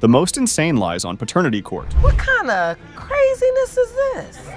The most insane lies on paternity court. What kind of craziness is this?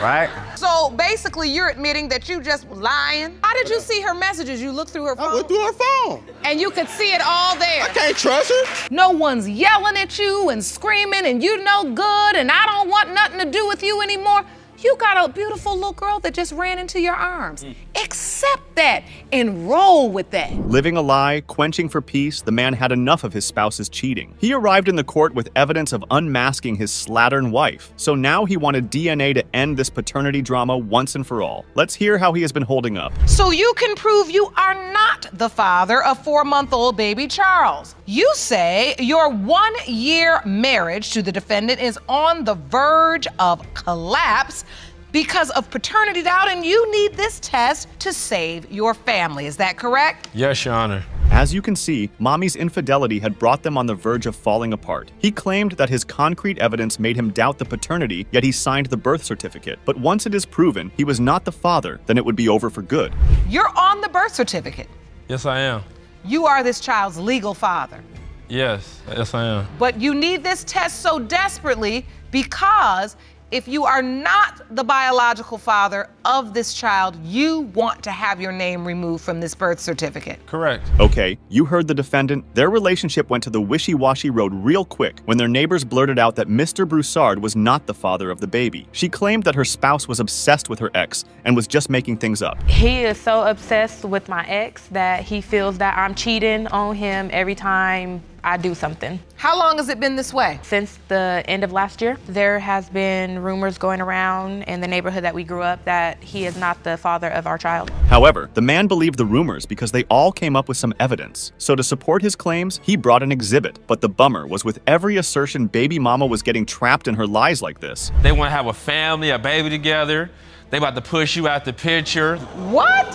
Right? So basically, you're admitting that you just lying? How did you see her messages? You looked through her phone? I went through her phone. And you could see it all there. I can't trust her. No one's yelling at you and screaming, and you no good, and I don't want nothing to do with you anymore. You got a beautiful little girl that just ran into your arms. Accept that and roll with that. Living a lie, quenching for peace, the man had enough of his spouse's cheating. He arrived in the court with evidence of unmasking his slattern wife. So now he wanted DNA to end this paternity drama once and for all. Let's hear how he has been holding up. So you can prove you are not the father of four month old baby Charles. You say your one year marriage to the defendant is on the verge of collapse because of paternity doubt, and you need this test to save your family. Is that correct? Yes, Your Honor. As you can see, Mommy's infidelity had brought them on the verge of falling apart. He claimed that his concrete evidence made him doubt the paternity, yet he signed the birth certificate. But once it is proven he was not the father, then it would be over for good. You're on the birth certificate. Yes, I am. You are this child's legal father. Yes, yes, I am. But you need this test so desperately because if you are not the biological father of this child, you want to have your name removed from this birth certificate. Correct. Okay, you heard the defendant. Their relationship went to the wishy washy road real quick when their neighbors blurted out that Mr. Broussard was not the father of the baby. She claimed that her spouse was obsessed with her ex and was just making things up. He is so obsessed with my ex that he feels that I'm cheating on him every time I do something. How long has it been this way? Since the end of last year, there has been rumors going around in the neighborhood that we grew up that he is not the father of our child. However, the man believed the rumors because they all came up with some evidence. So to support his claims, he brought an exhibit. But the bummer was with every assertion baby mama was getting trapped in her lies like this. They want to have a family, a baby together. They about to push you out the picture. What?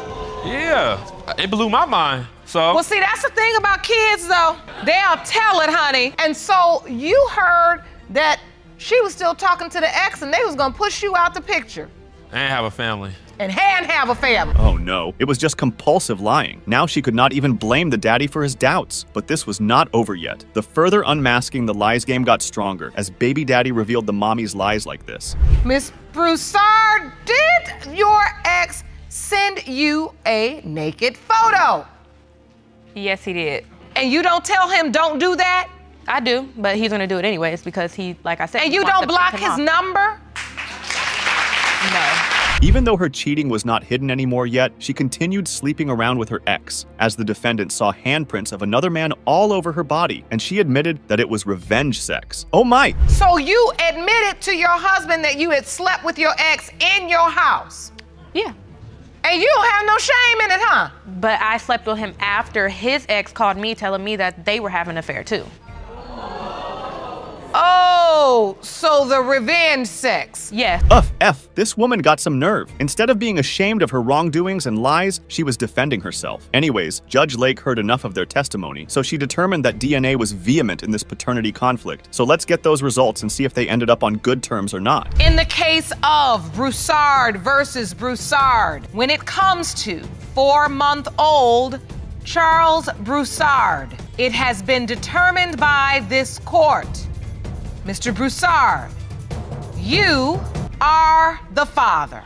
Yeah, it blew my mind. So Well, see, that's the thing about kids, though. They'll tell it, honey. And so you heard that she was still talking to the ex and they was gonna push you out the picture I ain't have a family. and hand have a family. Oh no, it was just compulsive lying. Now she could not even blame the daddy for his doubts. But this was not over yet. The further unmasking the lies game got stronger as baby daddy revealed the mommy's lies like this. Miss Broussard, did your ex send you a naked photo? Yes, he did. And you don't tell him don't do that? I do, but he's gonna do it anyways because he, like I said, And you don't block his off. number? No. Even though her cheating was not hidden anymore yet, she continued sleeping around with her ex, as the defendant saw handprints of another man all over her body, and she admitted that it was revenge sex. Oh my! So you admitted to your husband that you had slept with your ex in your house? Yeah. And you don't have no shame in it, huh? But I slept with him after his ex called me telling me that they were having an affair too. Oh, so the revenge sex. Yeah. Uff, F, this woman got some nerve. Instead of being ashamed of her wrongdoings and lies, she was defending herself. Anyways, Judge Lake heard enough of their testimony, so she determined that DNA was vehement in this paternity conflict. So let's get those results and see if they ended up on good terms or not. In the case of Broussard versus Broussard, when it comes to four month old Charles Broussard, it has been determined by this court. Mr. Broussard, you are the father.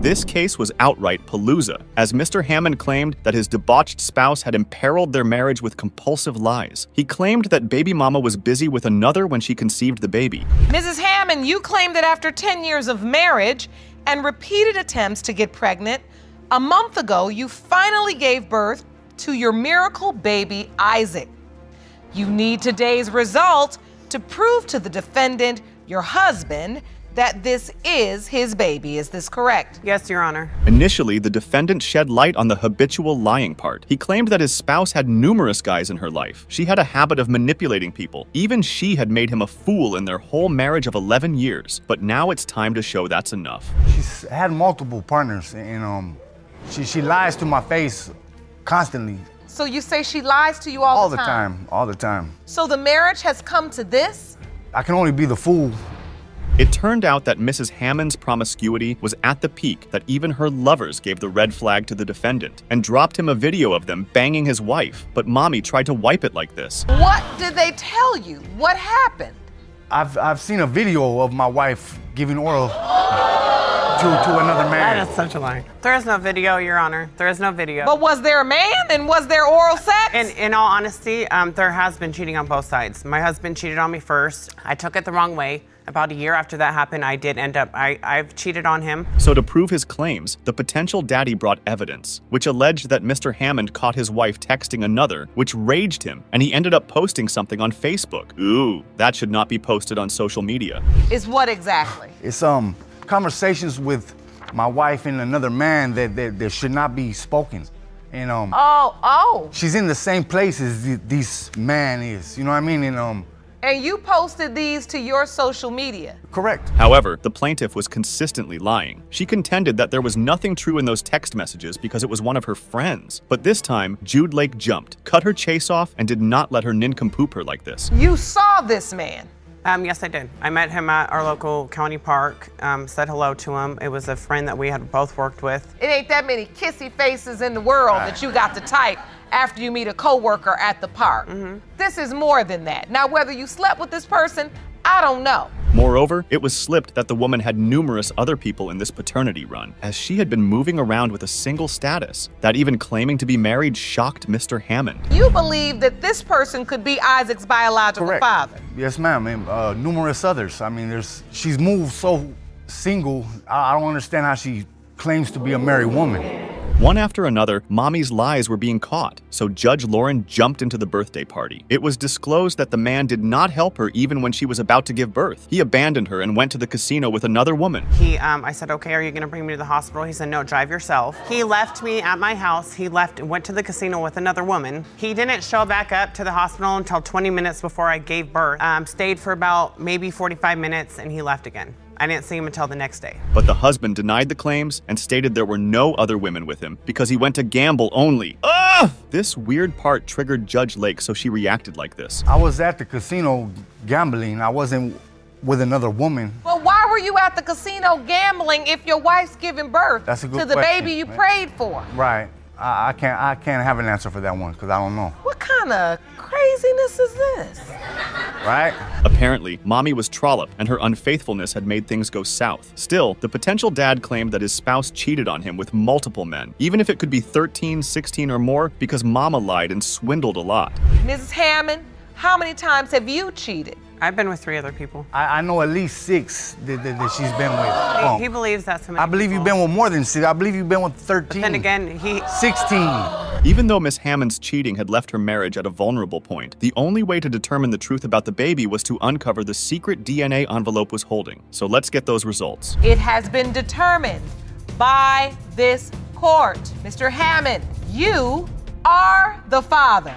This case was outright palooza, as Mr. Hammond claimed that his debauched spouse had imperiled their marriage with compulsive lies. He claimed that baby mama was busy with another when she conceived the baby. Mrs. Hammond, you claim that after 10 years of marriage and repeated attempts to get pregnant, a month ago you finally gave birth to your miracle baby, Isaac. You need today's result to prove to the defendant, your husband, that this is his baby. Is this correct? Yes, Your Honor. Initially, the defendant shed light on the habitual lying part. He claimed that his spouse had numerous guys in her life. She had a habit of manipulating people. Even she had made him a fool in their whole marriage of 11 years. But now it's time to show that's enough. She's had multiple partners, and um, she, she lies to my face constantly, So you say she lies to you all, all the time, all the time. So the marriage has come to this? I can only be the fool It turned out that Mrs. Hammond's promiscuity was at the peak that even her lovers gave the red flag to the defendant and dropped him a video of them banging his wife, but mommy tried to wipe it like this. What did they tell you? What happened? I've, I've seen a video of my wife giving oral to, to another man. That is such a lie. There is no video, Your Honor. There is no video. But was there a man and was there oral sex? in, in all honesty, um, there has been cheating on both sides. My husband cheated on me first. I took it the wrong way. About a year after that happened, I did end up, I, I've cheated on him. So, to prove his claims, the potential daddy brought evidence, which alleged that Mr. Hammond caught his wife texting another, which raged him, and he ended up posting something on Facebook. Ooh, that should not be posted on social media. Is what exactly? It's um conversations with my wife and another man that, that, that should not be spoken. And um Oh, oh. she's in the same place as th- this man is. You know what I mean? And um And you posted these to your social media. correct. However, the plaintiff was consistently lying. She contended that there was nothing true in those text messages because it was one of her friends. But this time, Judge Lake jumped, cut her chase off, and did not let her nincompoop her like this. You saw this man. Um, yes, I did. I met him at our local county park, um, said hello to him. It was a friend that we had both worked with. It ain't that many kissy faces in the world that you got to type after you meet a coworker at the park. This is more than that. Now, whether you slept with this person, I don't know. Moreover, it was slipped that the woman had numerous other people in this paternity run, as she had been moving around with a single status. That even claiming to be married shocked Mr. Hammond. You believe that this person could be Isaac's biological Correct. father. Yes, ma'am. And uh, numerous others. I mean, there's she's moved so single. I, I don't understand how she claims to be a married woman. One after another, mommy's lies were being caught, so Judge Lauren jumped into the birthday party. It was disclosed that the man did not help her even when she was about to give birth. He abandoned her and went to the casino with another woman. He, um, I said, okay, are you gonna bring me to the hospital? He said, no, drive yourself. He left me at my house. He left, and went to the casino with another woman. He didn't show back up to the hospital until 20 minutes before I gave birth. Um, stayed for about maybe 45 minutes and he left again. I didn't see him until the next day. But the husband denied the claims and stated there were no other women with him because he went to gamble only. Ugh! This weird part triggered Judge Lake, so she reacted like this. I was at the casino gambling. I wasn't with another woman. Well, why were you at the casino gambling if your wife's giving birth That's a good to the question, baby you right? prayed for? Right. I, I can't. I can't have an answer for that one because I don't know. What kind of craziness is this? Right. Apparently, mommy was trolloped and her unfaithfulness had made things go south. Still, the potential dad claimed that his spouse cheated on him with multiple men, even if it could be 13, 16, or more, because mama lied and swindled a lot. Mrs. Hammond, how many times have you cheated? I've been with three other people. I, I know at least six that, that, that she's been with. He, Oh. he believes that's so many I believe people. you've been with more than six. I believe you've been with 13. Then again, he 16. Even though Miss Hammond's cheating had left her marriage at a vulnerable point, the only way to determine the truth about the baby was to uncover the secret DNA envelope was holding. So let's get those results. It has been determined by this court. Mr. Hammond, you are the father.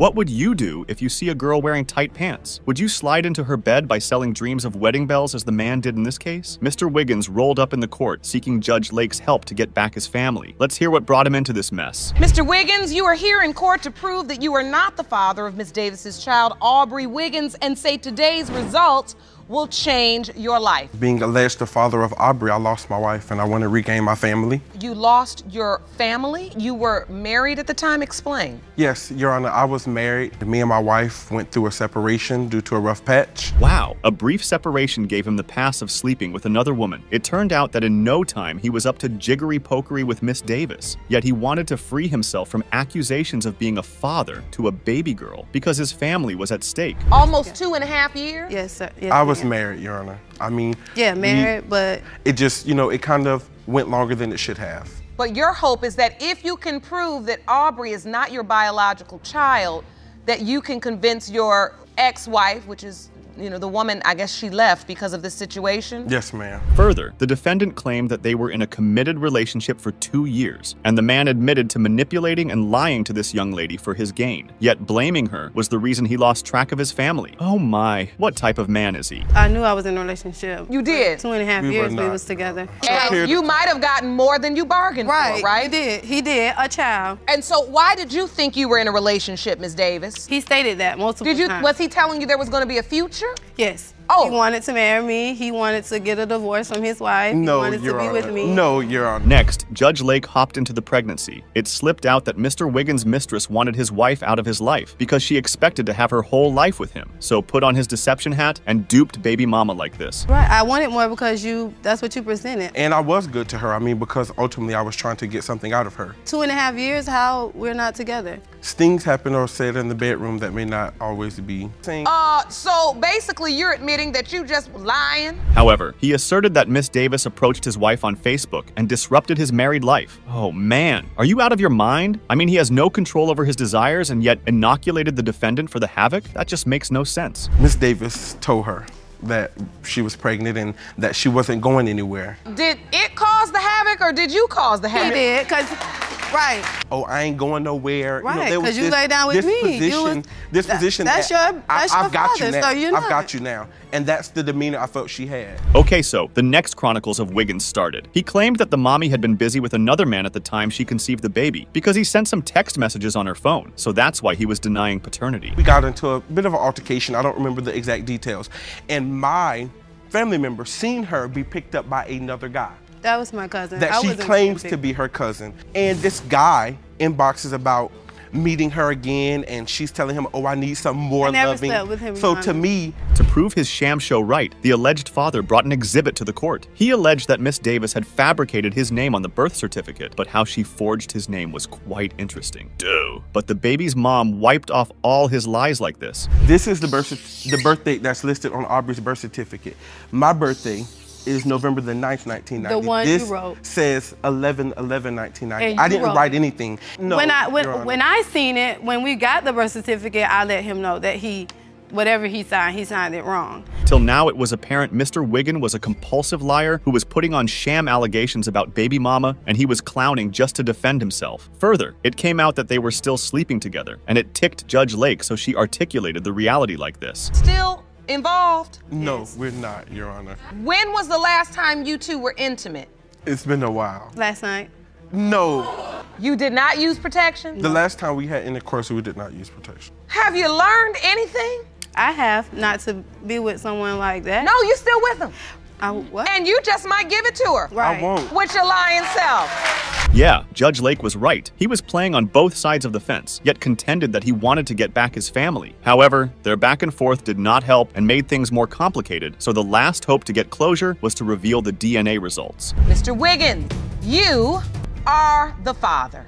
What would you do if you see a girl wearing tight pants? Would you slide into her bed by selling dreams of wedding bells as the man did in this case? Mr. Wiggins rolled up in the court seeking Judge Lake's help to get back his family. Let's hear what brought him into this mess. Mr. Wiggins, you are here in court to prove that you are not the father of Miss Davis's child, Aubrey Wiggins, and say today's results will change your life. Being alleged the father of Aubrey, I lost my wife and I want to regain my family. You lost your family. You were married at the time. Explain. Yes, Your Honor, I was married. Me and my wife went through a separation due to a rough patch. Wow, a brief separation gave him the pass of sleeping with another woman. It turned out that in no time he was up to jiggery pokery with Miss Davis. Yet he wanted to free himself from accusations of being a father to a baby girl because his family was at stake. Almost two and a half years. Yes, sir. Yes, I was ma'am. married, Your Honor. I mean, Yeah, we- married, but it just, you know, it kind of went longer than it should have. But your hope is that if you can prove that Aubrey is not your biological child, that you can convince your ex-wife, which is you know, the woman, I guess she left because of this situation? Yes, ma'am. Further, the defendant claimed that they were in a committed relationship for two years, and the man admitted to manipulating and lying to this young lady for his gain. Yet blaming her was the reason he lost track of his family. Oh my, what type of man is he? I knew I was in a relationship. You did? Two and a half We years we was together. And you might have gotten more than you bargained Right, for, right? He did. He did. A child. And so why did you think you were in a relationship, Ms. Davis? He stated that multiple Did you times. was he telling you there was going to be a future? Yes. Oh. He wanted to marry me. He wanted to get a divorce from his wife. No, he wanted Your to be Honor. with me. No, Your Honor. Next, Judge Lake hopped into the pregnancy. It slipped out that Mr. Wiggins' mistress wanted his wife out of his life because she expected to have her whole life with him. So put on his deception hat and duped baby mama like this. Right. I wanted more because you. That's what you presented. And I was good to her. I mean, because ultimately I was trying to get something out of her. Two and a half years. How we're not together. Things happen or said in the bedroom that may not always be. Saying, Uh, so basically you're admitting that you just lying? However, he asserted that Miss Davis approached his wife on Facebook and disrupted his married life. Oh man, are you out of your mind? I mean, he has no control over his desires and yet inoculated the defendant for the havoc? That just makes no sense. Miss Davis told her that she was pregnant and that she wasn't going anywhere. Did it cause the havoc or did you cause the havoc? He havoc? did. Cause. Right. Oh, I ain't going nowhere. Right, there 'cause was you lay down with this me. Position, was- this that- position. that's that your- I, that's I've your got you now. so you're I've not. got you now, and that's the demeanor I felt she had. Okay, so the next chronicles of Wiggins started. He claimed that the mommy had been busy with another man at the time she conceived the baby because he sent some text messages on her phone. So that's why he was denying paternity. We got into a bit of an altercation. I don't remember the exact details, and my family member seen her be picked up by another guy. That was my cousin. that I she claims to be her cousin. And this guy inboxes about meeting her again, and she's telling him, "Oh, I need some more I never loving." slept with him, so to me, To prove his sham show right, the alleged father brought an exhibit to the court. He alleged that Miss Davis had fabricated his name on the birth certificate, but how she forged his name was quite interesting. Duh. But the baby's mom wiped off all his lies like this. this is the birth the birth date that's listed on Aubrey's birth certificate. My birthday is November the 9th, 1990. The one you this wrote. says 11 11 1990. I didn't wrote write anything. No, when I when, Your when I seen it, when we got the birth certificate, I let him know that he, whatever he signed, he signed it wrong. Till now, it was apparent Mr. Wiggin was a compulsive liar who was putting on sham allegations about baby mama, and he was clowning just to defend himself. Further, it came out that they were still sleeping together, and it ticked Judge Lake, so she articulated the reality like this. Still involved? no, we're not, Your Honor. When was the last time you two were intimate? It's been a while. Last night. No, You did not use protection? the last time we had intercourse, we did not use protection. Have you learned anything? I have not to be with someone like that. No, you're still with him. I, what? And you just might give it to her. right. I won't. With your lying self. Yeah, Judge Lake was right. He was playing on both sides of the fence, yet contended that he wanted to get back his family. However, their back and forth did not help and made things more complicated, so the last hope to get closure was to reveal the DNA results. Mr. Wiggins, you are the father.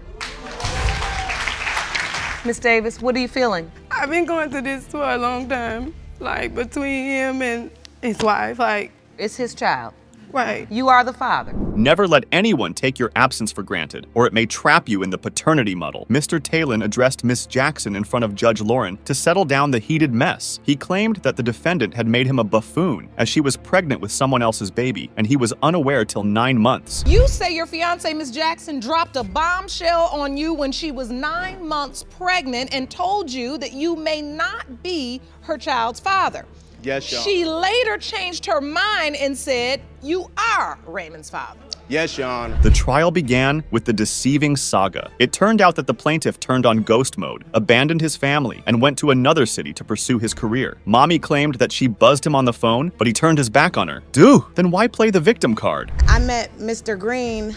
Miss Davis, what are you feeling? I've been going through this for a long time, like between him and his wife, like It's his child. Right. You are the father. Never let anyone take your absence for granted, or it may trap you in the paternity muddle. Mr. Talon addressed Miss Jackson in front of Judge Lauren to settle down the heated mess. He claimed that the defendant had made him a buffoon, as she was pregnant with someone else's baby, and he was unaware till nine months. You say your fiance, Miss Jackson, dropped a bombshell on you when she was nine months pregnant and told you that you may not be her child's father. Yes, Your She later changed her mind and said you are Raymond's father. Yes, Your Honor. The trial began with the deceiving saga. It turned out that the plaintiff turned on ghost mode, abandoned his family, and went to another city to pursue his career. Mommy claimed that she buzzed him on the phone, but he turned his back on her. Do then why play the victim card? I met Mr. Green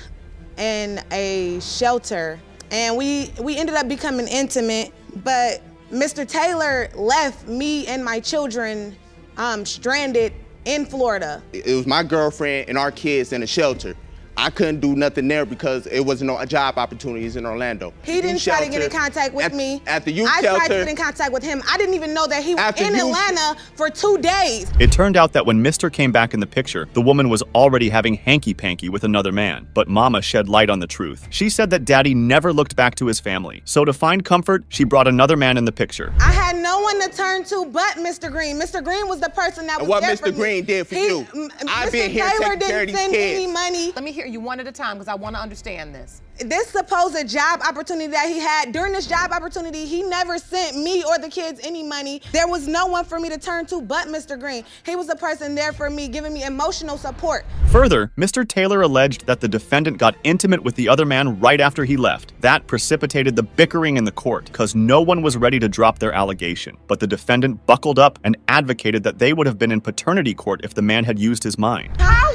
in a shelter and we we ended up becoming intimate, but Mr. Taylor left me and my children um, stranded in Florida. It was my girlfriend and our kids in a shelter. I couldn't do nothing there because it wasn't no job opportunities in Orlando. He didn't Youth try to get in contact with at, me. At the youth I shelter. tried to get in contact with him. I didn't even know that he was in youth- Atlanta for two days. It turned out that when Mr. came back in the picture, the woman was already having hanky panky with another man. But Mama shed light on the truth. She said that Daddy never looked back to his family. So to find comfort, she brought another man in the picture. I had no one to turn to but Mr. Green. Mr. Green was the person that was And what there Mr. for me. Green did for He- you. m- I've Mr. been here Taylor taking care of didn't these send kids. any money. Let me hear you one at a time because I want to understand this. This supposed job opportunity that he had, during this job opportunity, he never sent me or the kids any money. There was no one for me to turn to but Mr. Green. He was the person there for me, giving me emotional support. Further, Mr. Taylor alleged that the defendant got intimate with the other man right after he left. That precipitated the bickering in the court because no one was ready to drop their allegation. But the defendant buckled up and advocated that they would have been in paternity court if the man had used his mind. How long after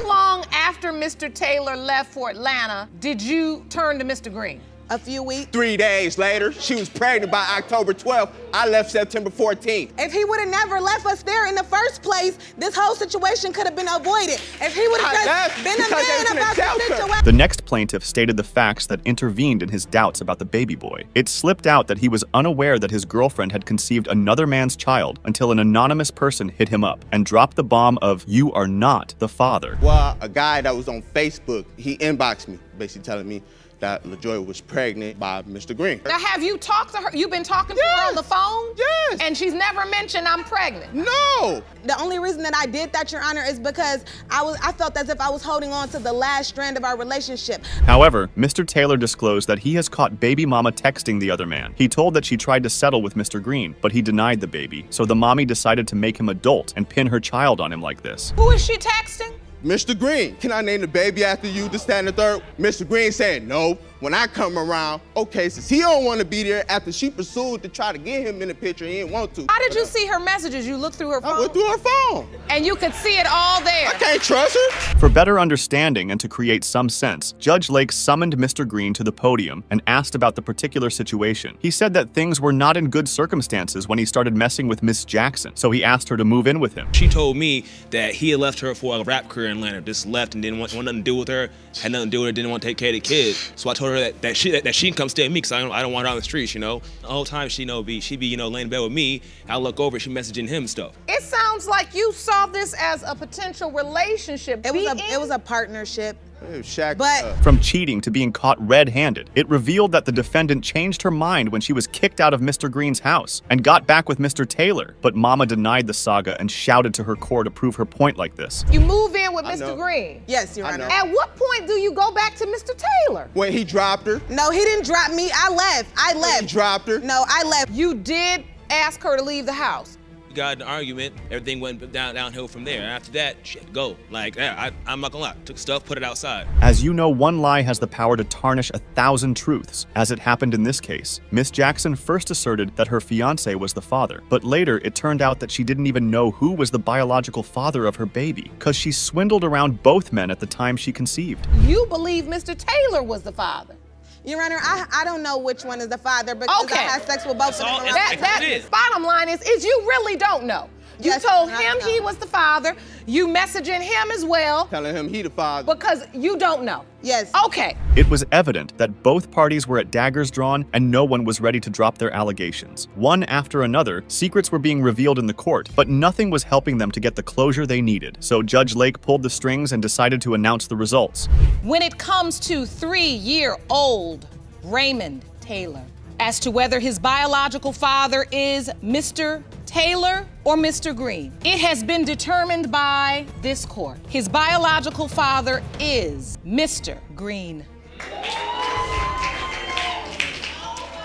Mr. Taylor left for Atlanta did you turn to Mr. Green? A few weeks. Three days later, she was pregnant by October 12th. I left September 14th. If he would have never left us there in the first place, this whole situation could have been avoided. If he would I have left just been a because they was man about the shelter. situation. The next plaintiff stated the facts that intervened in his doubts about the baby boy. It slipped out that he was unaware that his girlfriend had conceived another man's child until an anonymous person hit him up and dropped the bomb of, You are not the father. Well, a guy that was on Facebook, he inboxed me, basically telling me that LaJoy was pregnant by Mr. Green. Now, have you talked to her? You've been talking to her on the phone? Yes. And she's never mentioned I'm pregnant. No. The only reason that I did that, Your Honor, is because I was I felt as if I was holding on to the last strand of our relationship. However, Mr. Taylor disclosed that he has caught baby mama texting the other man. He told that she tried to settle with Mr. Green, but he denied the baby, so the mommy decided to make him adult and pin her child on him like this. Who is she texting? Mr. Green, can I name the baby after you, the standard third? Mr. Green saying, no. When I come around, okay, since he don't want to be there after she pursued to try to get him in the picture, he didn't want to. How did you see her messages? You looked through her phone? I went through her phone. And you could see it all there. I can't trust her. For better understanding and to create some sense, Judge Lake summoned Mr. Green to the podium and asked about the particular situation. He said that things were not in good circumstances when he started messing with Miss Jackson, so he asked her to move in with him. She told me that he had left her for a rap career in Atlanta, just left and didn't want, want nothing to do with her, had nothing to do with her, didn't want to take care of the kids. So I told her that, that she that, that she can come stay with me because I don't, I don't want her on the streets, you know. The whole time she know be she be you know laying in bed with me. I look over, she messaging him stuff. It sounds like you saw this as a potential relationship. It was a it was a partnership. Shaq, But- uh, From cheating to being caught red handed, it revealed that the defendant changed her mind when she was kicked out of Mr. Green's house and got back with Mr. Taylor. But Mama denied the saga and shouted to her core to prove her point like this. You move in with I Mr. know. Green. Yes, Your I Honor. At what point do you go back to Mr. Taylor? When he dropped her, No, he didn't drop me. I left. I he left. dropped her. No, I left. You did ask her to leave the house. We got in an argument, everything went down downhill from there. After that, shit, go. Like, yeah, I, I'm not gonna lie, took stuff, put it outside. As you know, one lie has the power to tarnish a thousand truths, as it happened in this case. Miss Jackson first asserted that her fiance was the father, but later it turned out that she didn't even know who was the biological father of her baby, because she swindled around both men at the time she conceived. You believe Mr. Taylor was the father. Your Honor, I, I don't know which one is the father because Okay. I had sex with both That's of them. all- around That, that time. it is. bottom line is, is you really don't know. You Yes, told him he was the father. You messaging him as well Telling him he the father. because you don't know. Yes. Okay. It was evident that both parties were at daggers drawn and no one was ready to drop their allegations. One after another, secrets were being revealed in the court, but nothing was helping them to get the closure they needed. So Judge Lake pulled the strings and decided to announce the results. When it comes to three year old Raymond Taylor, as to whether his biological father is Mr. Taylor or Mr. Green, it has been determined by this court. His biological father is Mr. Green.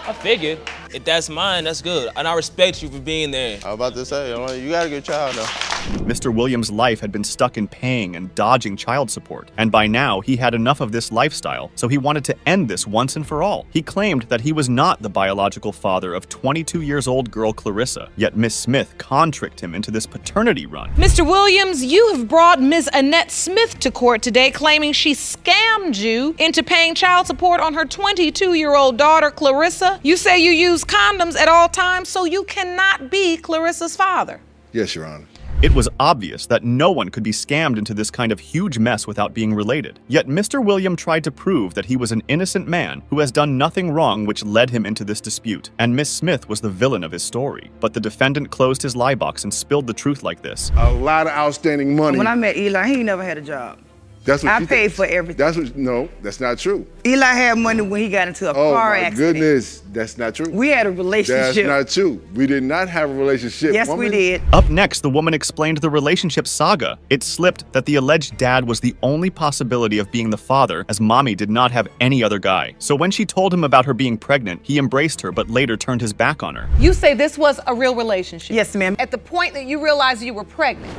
I figured if that's mine, that's good, and I respect you for being there. I was about to say, you got a good child though. Mr. Williams' life had been stuck in paying and dodging child support, and by now he had enough of this lifestyle, so he wanted to end this once and for all. He claimed that he was not the biological father of 22 years old girl Clarissa, yet Miss Smith con-tricked him into this paternity run. Mr. Williams, you have brought Ms. Annette Smith to court today claiming she scammed you into paying child support on her 22 year old daughter, Clarissa. You say you use condoms at all times, so you cannot be Clarissa's father. Yes, Your Honor. It was obvious that no one could be scammed into this kind of huge mess without being related. Yet Mr. William tried to prove that he was an innocent man who has done nothing wrong which led him into this dispute, and Miss Smith was the villain of his story. But the defendant closed his lie box and spilled the truth like this. A lot of outstanding money. When I met Eli, he never had a job. That's what I she paid thinks. for everything. That's what. No, that's not true. Eli had money when he got into a Oh car my accident. goodness, that's not true. We had a relationship. That's relationship. not true. We did not have a relationship. Yes, we did. Up next, the woman explained the relationship saga. It slipped that the alleged dad was the only possibility of being the father, as mommy did not have any other guy. So when she told him about her being pregnant, he embraced her but later turned his back on her. You say this was a real relationship. Yes, ma'am. At the point that you realized you were pregnant,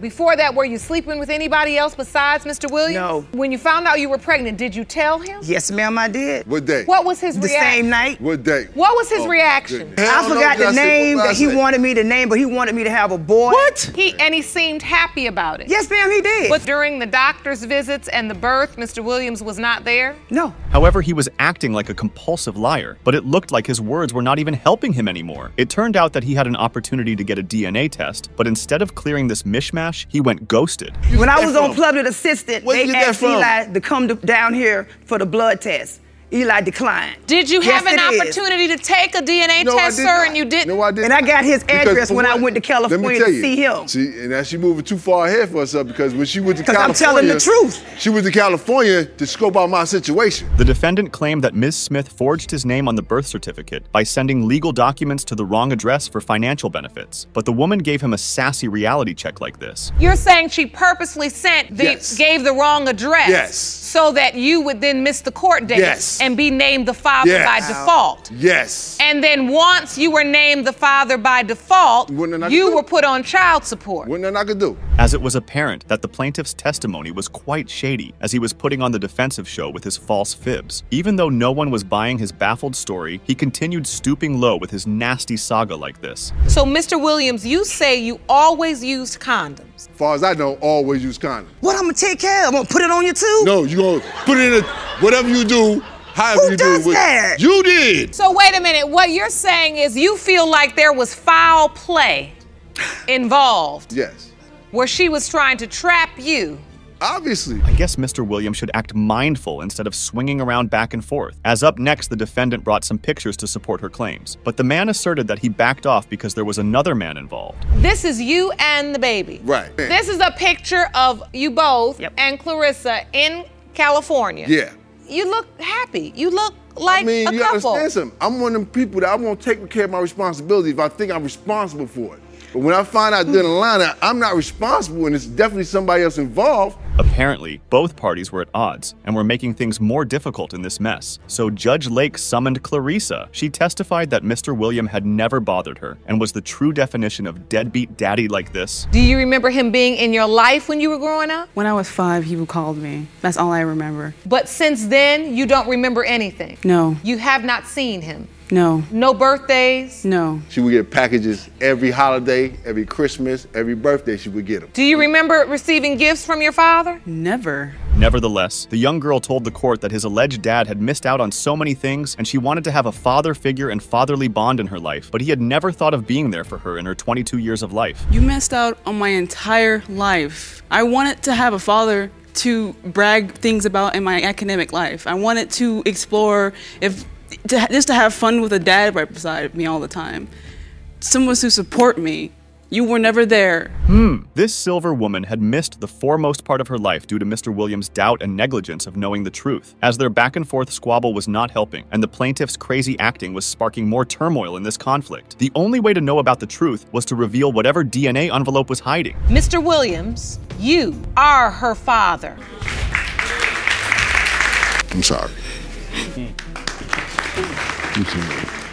before that, were you sleeping with anybody else besides Mr. Williams? No. When you found out you were pregnant, did you tell him? Yes, ma'am, I did. What day? What was his The reaction? same night. What day? What was his Oh, reaction? I Hell no, forgot the Justin. name that he wanted me to name, but he wanted me to have a boy. What? He and he seemed happy about it. Yes, ma'am, he did. But during the doctor's visits and the birth, Mr. Williams was not there. no. However, he was acting like a compulsive liar, but it looked like his words were not even helping him anymore. It turned out that he had an opportunity to get a DNA test, but instead of clearing this mishmash, he went ghosted. When I was on from? Public Assistant, Where'd you they asked from? Eli to come to, down here for the blood test. Eli declined. Did you Yes, have an it is. opportunity to take a DNA No, test, sir, not. and you didn't? No, I did And I got his address for when I went to California to you, see him. See, and now she moving too far ahead for herself because when she went to 'Cause I'm telling the truth. She went to California to scope out my situation. The defendant claimed that Ms. Smith forged his name on the birth certificate by sending legal documents to the wrong address for financial benefits. But the woman gave him a sassy reality check like this. You're saying she purposely sent the Yes. gave the wrong address. Yes. So that you would then miss the court date Yes. and be named the father Yes. by default. Yes. And then once you were named the father by default, Wasn't nothing I you were put on child support. Wasn't nothing I could do. As it was apparent that the plaintiff's testimony was quite shady as he was putting on the defensive show with his false fibs. Even though no one was buying his baffled story, he continued stooping low with his nasty saga like this. So, Mr. Williams, you say you always used condoms. As far as I know, always use condoms. What I'm gonna take care of? I'm gonna put it on you too? No, you gonna put it in a, whatever you do, however Who you does do it. that? You did. So, wait a minute. What you're saying is you feel like there was foul play involved Yes. where she was trying to trap you. Obviously. I guess Mr. Williams should act mindful instead of swinging around back and forth. As up next, the defendant brought some pictures to support her claims. But the man asserted that he backed off because there was another man involved. This is you and the baby. Right. This is a picture of you both and Clarissa in California. Yeah. You look happy. You look like I mean, a you couple. understand something? I'm one of them people that I won't take care of my responsibility if I think I'm responsible for it. But when I find out down the line I'm not responsible and it's definitely somebody else involved, Apparently, both parties were at odds and were making things more difficult in this mess. So Judge Lake summoned Clarissa. She testified that Mr. William had never bothered her and was the true definition of deadbeat daddy like this. Do you remember him being in your life when you were growing up? When I was five, he would call me. That's all I remember. But since then, you don't remember anything. No, You have not seen him. No, No birthdays. no. she would get packages every holiday, every Christmas, every birthday she would get them. Do you remember receiving gifts from your father? Never. Nevertheless, the young girl told the court that his alleged dad had missed out on so many things and she wanted to have a father figure and fatherly bond in her life, but he had never thought of being there for her in her 22 years of life. You missed out on my entire life. I wanted to have a father to brag things about in my academic life. I wanted to explore if to, just to have fun with a dad right beside me all the time. Someone to support me. You were never there. Hmm. This silver woman had missed the foremost part of her life due to Mr. Williams' doubt and negligence of knowing the truth, as their back and forth squabble was not helping, and the plaintiff's crazy acting was sparking more turmoil in this conflict. The only way to know about the truth was to reveal whatever DNA envelope was hiding. Mr. Williams, you are her father. I'm sorry. I'm sorry.